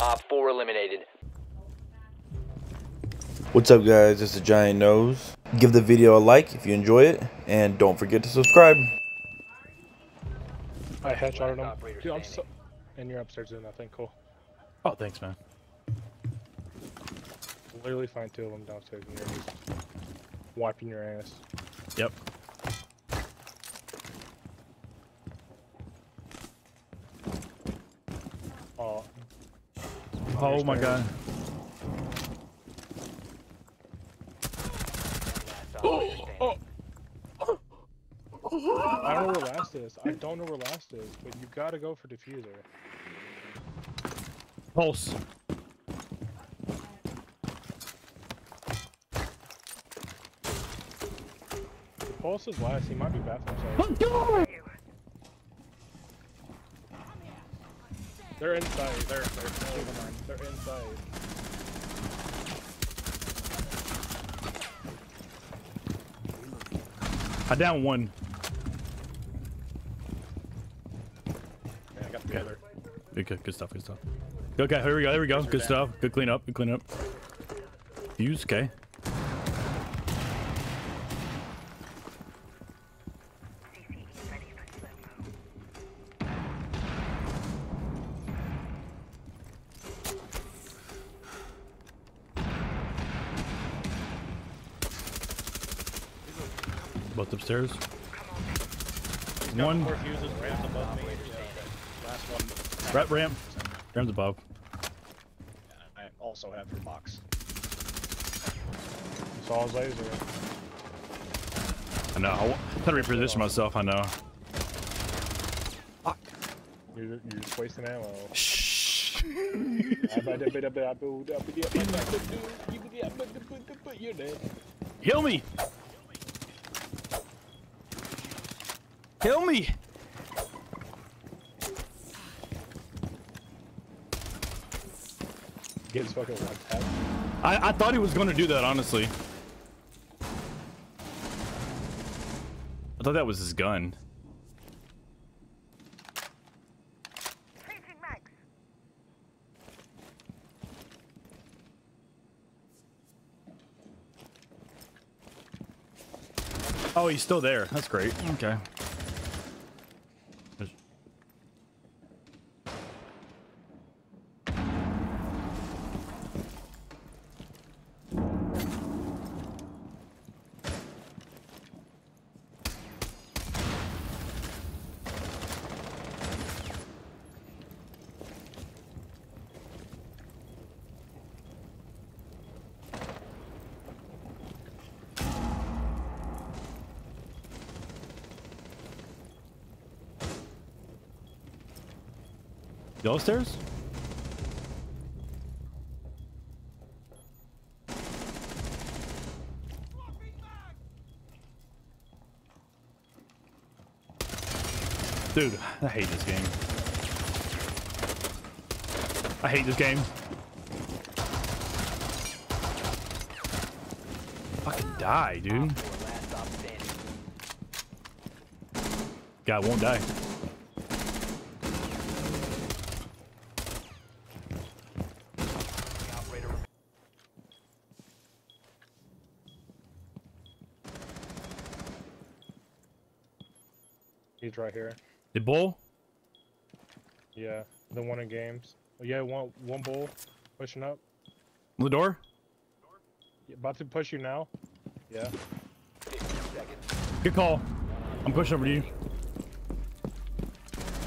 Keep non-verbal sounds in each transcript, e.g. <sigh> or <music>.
Op 4 eliminated. What's up guys, it's the Giant Nose. Give the video a like if you enjoy it, and don't forget to subscribe. I headshotted him. Operator Dude, I'm so... And you're upstairs doing nothing, cool. Oh, thanks, man. Literally find two of them downstairs and you're just wiping your ass. Yep. Oh, Oh my god. Operator standing. I don't know where last is. I don't know where last is, but you gotta go for diffuser. Pulse. The pulse is last. He might be bathroom side. They're inside. They're they're mind. They're inside. I down one. Yeah, I got the other. Good, stuff, good stuff. Okay, here we go, there we go. Good stuff. Good cleanup. good clean up. Fuze, okay. Both upstairs. One Four Fuze's ramped above me. Last one. rat ramp. Ramp's above. I also have your box. Saw his laser. I know. I wa- I had to reposition myself, I know. You're, you're just wasting ammo. Shh. <laughs> You're dead. Kill me! Kill me! Get his fucking one tap. I, I thought he was going to do that, honestly. I thought that was his gun. Oh, he's still there. That's great. Okay. Yellow stairs? Dude, I hate this game. I hate this game. Fucking die, dude. Op 4 last stop standing. Guy won't die. He's right here. The bull? Yeah, the one in games. Oh, yeah, one one bull pushing up. On the door? Yeah, About to push you now. Yeah. Good call. I'm pushing over to you.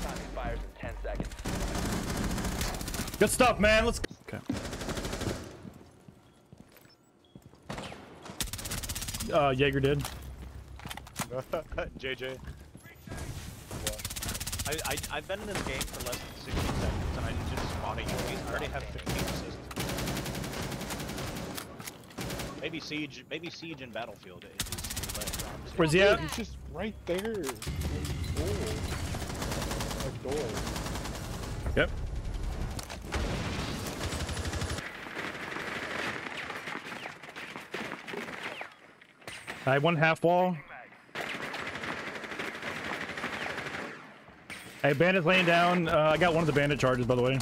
Time expires in 10 seconds. Good stuff, man. Let's. go. Okay. Uh, Jaeger did. <laughs> JJ. I, I, I've been in this game for less than 60 seconds and I just spotted UAVs. I already have 15 assists. Maybe Siege, maybe Siege and Battlefield is less rounds. Where's he at? He's just right there. Door. Like door. Yep. I have one half wall. Hey, bandit's laying down. Uh, I got one of the bandit charges, by the way.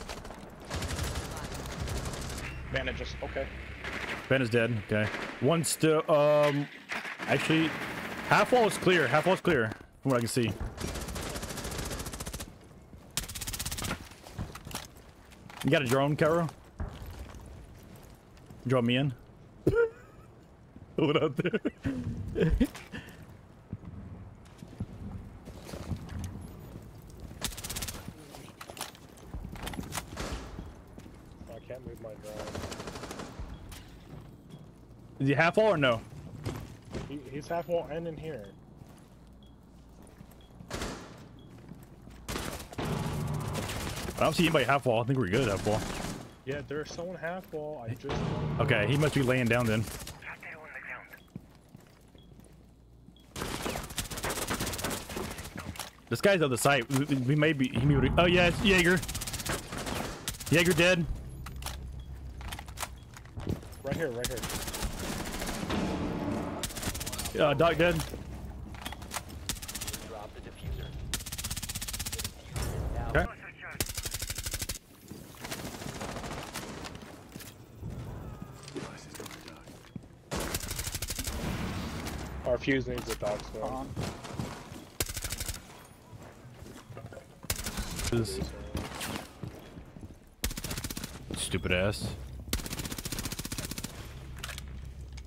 Bandit just okay. Bandit's dead. Okay. One still. Um. Actually, half wall is clear. Half wall is clear from what I can see. You got a drone, Caro? Draw me in. <laughs> what out there? <laughs> Oh, I can't move my drone. Is he half wall or no? He, he's half wall and in here. I don't see anybody half wall. I think we're good half wall. Yeah, there's someone half wall. I just Okay, he must be laying down then. This guy's on the site. We, we may be. He may be. Oh yeah, it's Jaeger. Jaeger dead. right here, right here. Uh, Doc dead. Drop the diffuser. Okay. Our Fuze needs a dog storm. This stupid ass.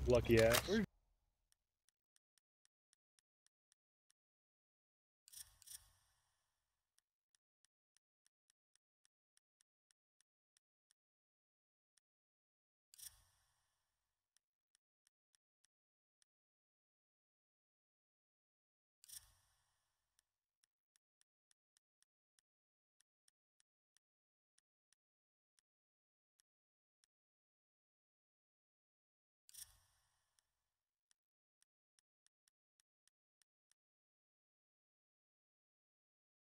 Lucky ass.